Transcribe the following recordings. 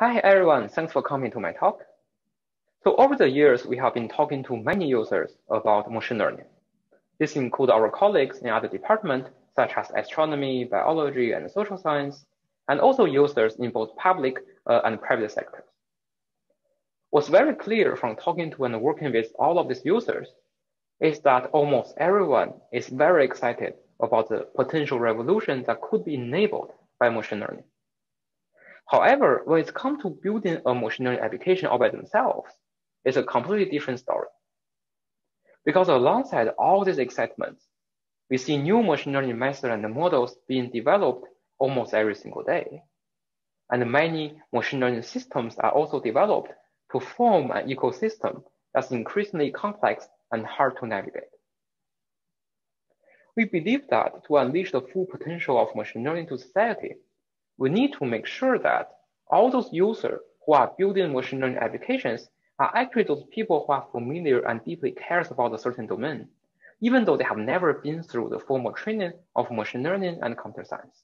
Hi everyone, thanks for coming to my talk. So over the years, we have been talking to many users about machine learning. This includes our colleagues in other departments, such as astronomy, biology, and social science, and also users in both public uh, and private sectors. What's very clear from talking to and working with all of these users is that almost everyone is very excited about the potential revolution that could be enabled by machine learning. However, when it comes to building a machine learning application all by themselves, it's a completely different story. Because alongside all this excitement, we see new machine learning methods and models being developed almost every single day. And many machine learning systems are also developed to form an ecosystem that's increasingly complex and hard to navigate. We believe that to unleash the full potential of machine learning to society, we need to make sure that all those users who are building machine learning applications are actually those people who are familiar and deeply cares about a certain domain, even though they have never been through the formal training of machine learning and computer science.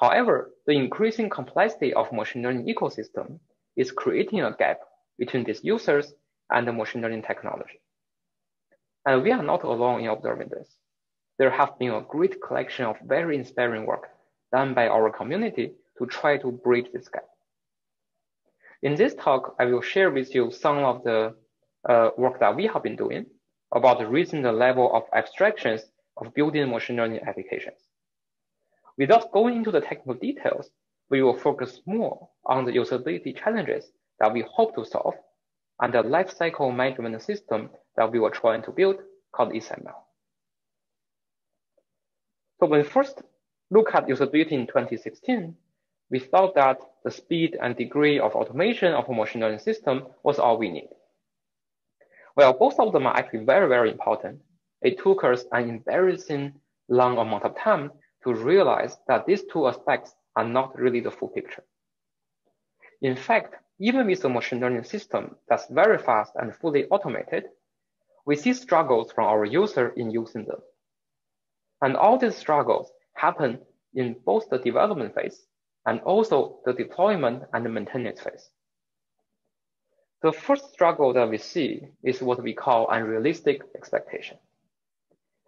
However, the increasing complexity of machine learning ecosystem is creating a gap between these users and the machine learning technology. And we are not alone in observing this. There have been a great collection of very inspiring work done by our community to try to bridge this gap. In this talk, I will share with you some of the uh, work that we have been doing about raising the level of abstractions of building machine learning applications. Without going into the technical details, we will focus more on the usability challenges that we hope to solve and the lifecycle management system that we were trying to build called EaseML. So when first look at usability in 2016, we thought that the speed and degree of automation of a machine learning system was all we need. Well, both of them are actually very, very important. It took us an embarrassing long amount of time to realize that these two aspects are not really the full picture. In fact, even with a machine learning system that's very fast and fully automated, we see struggles from our user in using them. And all these struggles happen in both the development phase and also the deployment and maintenance phase. The first struggle that we see is what we call unrealistic expectation.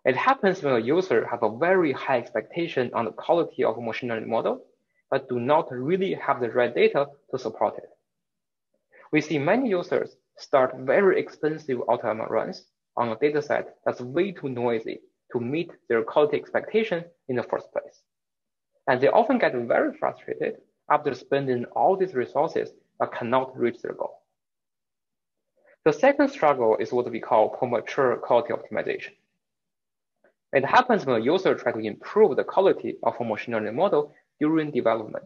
It happens when a user have a very high expectation on the quality of a machine learning model, but do not really have the right data to support it. We see many users start very expensive AutoML runs on a dataset that's way too noisy to meet their quality expectations in the first place. And they often get very frustrated after spending all these resources but cannot reach their goal. The second struggle is what we call premature quality optimization. It happens when a user tries to improve the quality of a machine learning model during development.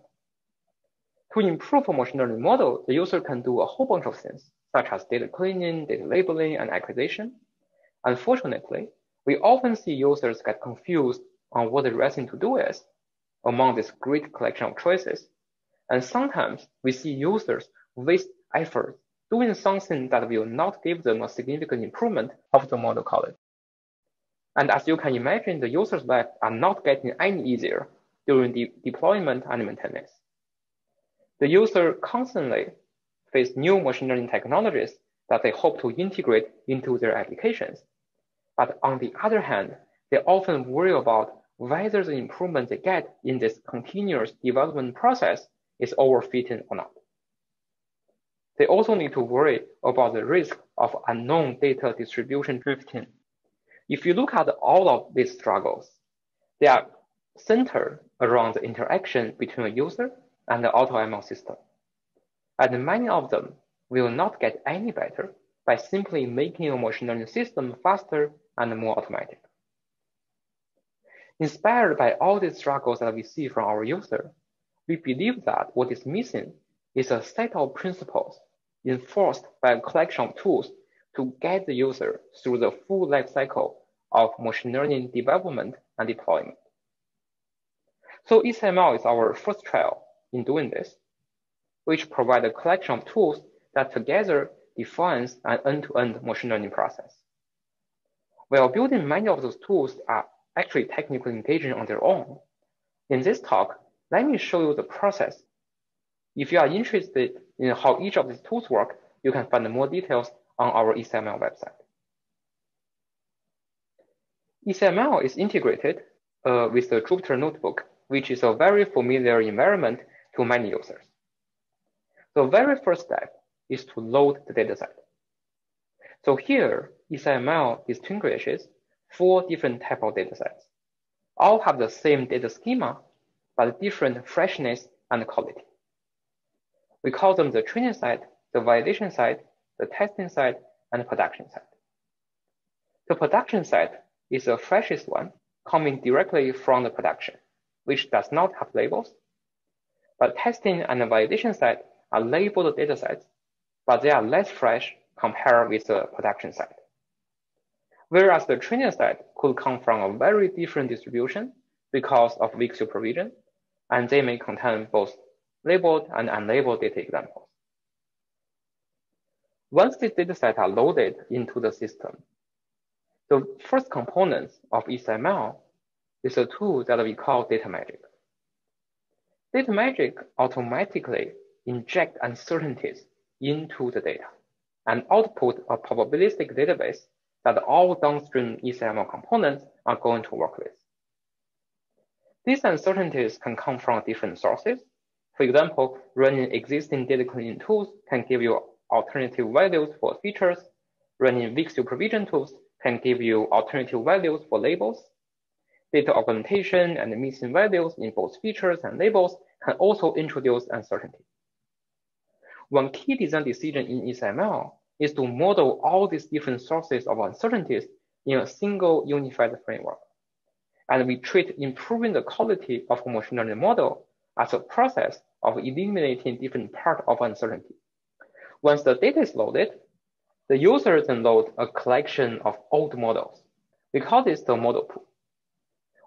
To improve a machine learning model, the user can do a whole bunch of things, such as data cleaning, data labeling, and acquisition. Unfortunately, we often see users get confused on what the thing to do is among this great collection of choices. And sometimes we see users waste effort doing something that will not give them a significant improvement of the model quality. And as you can imagine, the user's lives are not getting any easier during the deployment and maintenance. The user constantly face new machine learning technologies that they hope to integrate into their applications. But on the other hand, they often worry about whether the improvement they get in this continuous development process is overfitting or not. They also need to worry about the risk of unknown data distribution drifting. If you look at all of these struggles, they are centered around the interaction between a user and the AutoML system. And many of them will not get any better by simply making a machine learning system faster and more automatic. Inspired by all the struggles that we see from our user, we believe that what is missing is a set of principles enforced by a collection of tools to guide the user through the full life cycle of machine learning development and deployment. So EaseML is our first trial in doing this, which provide a collection of tools that together defines an end-to-end -end machine learning process. While building many of those tools are actually technically engaging on their own. In this talk, let me show you the process If you are interested in how each of these tools work, you can find more details on our Ease.ML website. Ease.ML is integrated uh, with the Jupyter Notebook, which is a very familiar environment to many users. The very first step is to load the dataset. So here, Ease.ML distinguishes four different type of datasets. All have the same data schema, but different freshness and quality. We call them the training side, the validation side, the testing side, and the production side. The production side is the freshest one coming directly from the production, which does not have labels. But testing and the validation side are labeled datasets, but they are less fresh compared with the production side. Whereas the training side could come from a very different distribution because of weak supervision, and they may contain both labeled and unlabeled data examples. Once these datasets are loaded into the system, the first component of Ease.ML is a tool that we call Data Magic. Data Magic automatically inject uncertainties into the data and output a probabilistic database that all downstream Ease.ML components are going to work with. These uncertainties can come from different sources. For example, running existing data cleaning tools can give you alternative values for features. Running weak supervision tools can give you alternative values for labels. Data augmentation and missing values in both features and labels can also introduce uncertainty. One key design decision in Ease.ML is to model all these different sources of uncertainties in a single unified framework. And we treat improving the quality of a machine learning model as a process of eliminating different parts of uncertainty. Once the data is loaded, the user then load a collection of old models. We call this the model pool.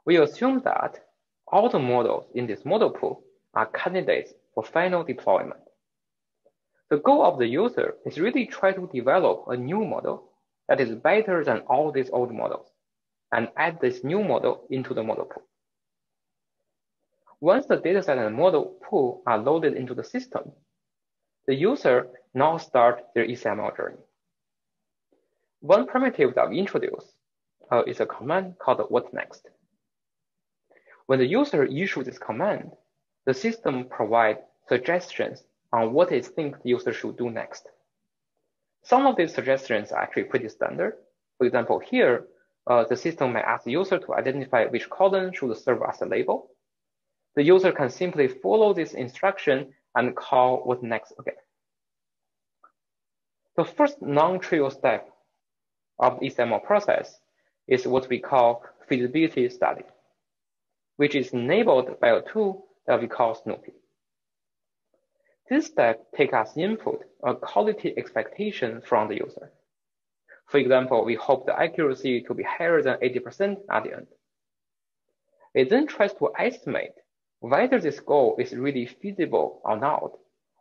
We assume that all the models in this model pool are candidates for final deployment. The goal of the user is really try to develop a new model that is better than all these old models and add this new model into the model pool. Once the dataset and model pool are loaded into the system, the user now start their Ease.ML journey. One primitive that we introduce uh, is a command called what next. When the user issues this command, the system provides suggestions on what it thinks the user should do next. Some of these suggestions are actually pretty standard. For example, here, uh, the system may ask the user to identify which column should serve as a label. The user can simply follow this instruction and call what next again. The first non-trivial step of the Ease.ML process is what we call feasibility study, which is enabled by a tool that we call Snoopy. This step takes as input a quality expectation from the user. For example, we hope the accuracy to be higher than 80% at the end. It then tries to estimate whether this goal is really feasible or not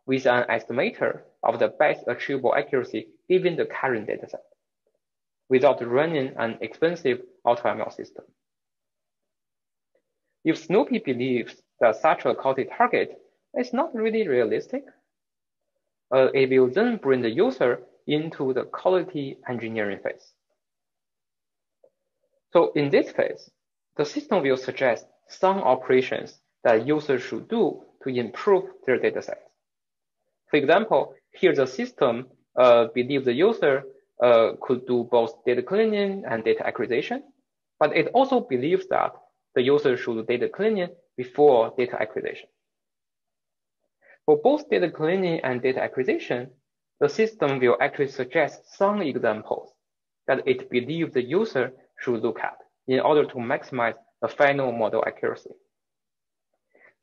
with an estimator of the best achievable accuracy given the current dataset without running an expensive AutoML system. If Snoopy believes that such a quality target is not really realistic, uh, it will then bring the user into the quality engineering phase. So in this phase, the system will suggest some operations that users should do to improve their dataset. For example, here the system uh, believes the user uh, could do both data cleaning and data acquisition, but it also believes that the user should do data cleaning before data acquisition. For both data cleaning and data acquisition, the system will actually suggest some examples that it believes the user should look at in order to maximize the final model accuracy.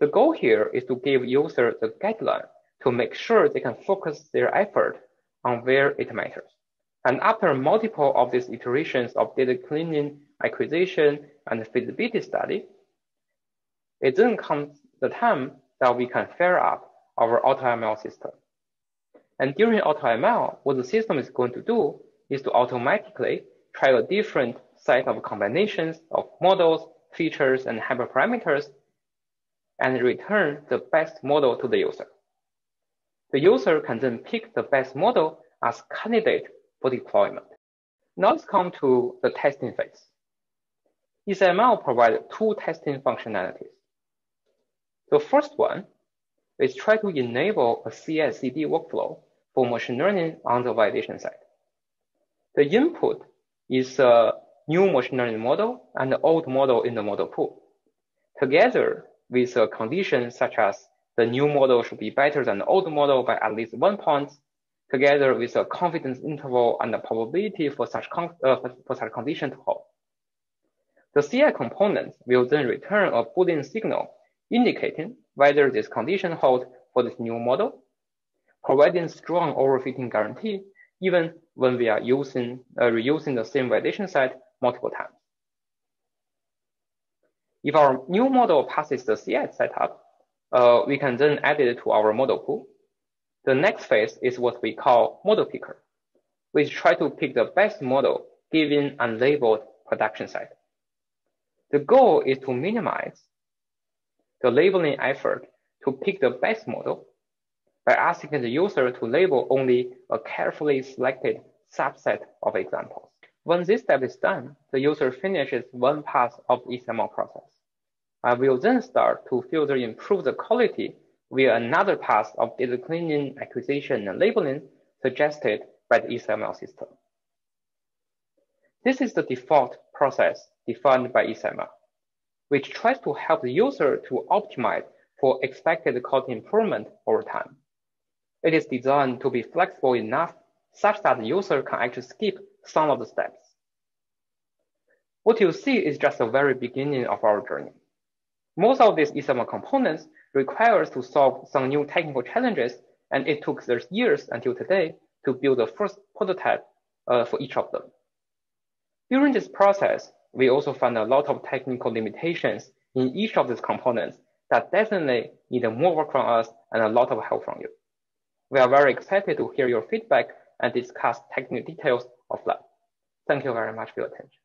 The goal here is to give users the guideline to make sure they can focus their effort on where it matters. And after multiple of these iterations of data cleaning, acquisition, and feasibility study, it then comes the time that we can fire up our AutoML system. And during AutoML, what the system is going to do is to automatically try a different set of combinations of models, features, and hyperparameters, and return the best model to the user. The user can then pick the best model as candidate for deployment. Now let's come to the testing phase. Ease.ML provides two testing functionalities. The first one is try to enable a CI/CD workflow for machine learning on the validation side. The input is a new machine learning model and the old model in the model pool. Together with a condition such as the new model should be better than the old model by at least one point, together with a confidence interval and the probability for such, uh, for such condition to hold. The CI component will then return a Boolean signal indicating whether this condition holds for this new model, providing strong overfitting guarantee even when we are using uh, reusing the same validation set multiple times. If our new model passes the CI setup, uh, we can then add it to our model pool. The next phase is what we call model picker, which try to pick the best model given unlabeled production set. The goal is to minimize the labeling effort to pick the best model by asking the user to label only a carefully selected subset of examples. When this step is done, the user finishes one pass of the Ease.ML process. I will then start to further improve the quality via another pass of data cleaning, acquisition, and labeling suggested by the Ease.ML system. This is the default process defined by Ease.ML, which tries to help the user to optimize for expected quality improvement over time. It is designed to be flexible enough such that the user can actually skip some of the steps. What you see is just the very beginning of our journey. Most of these Ease.ML components require us to solve some new technical challenges, and it took us years until today to build the first prototype uh, for each of them. During this process, we also found a lot of technical limitations in each of these components that definitely need more work from us and a lot of help from you. We are very excited to hear your feedback and discuss technical details of that. Thank you very much for your attention.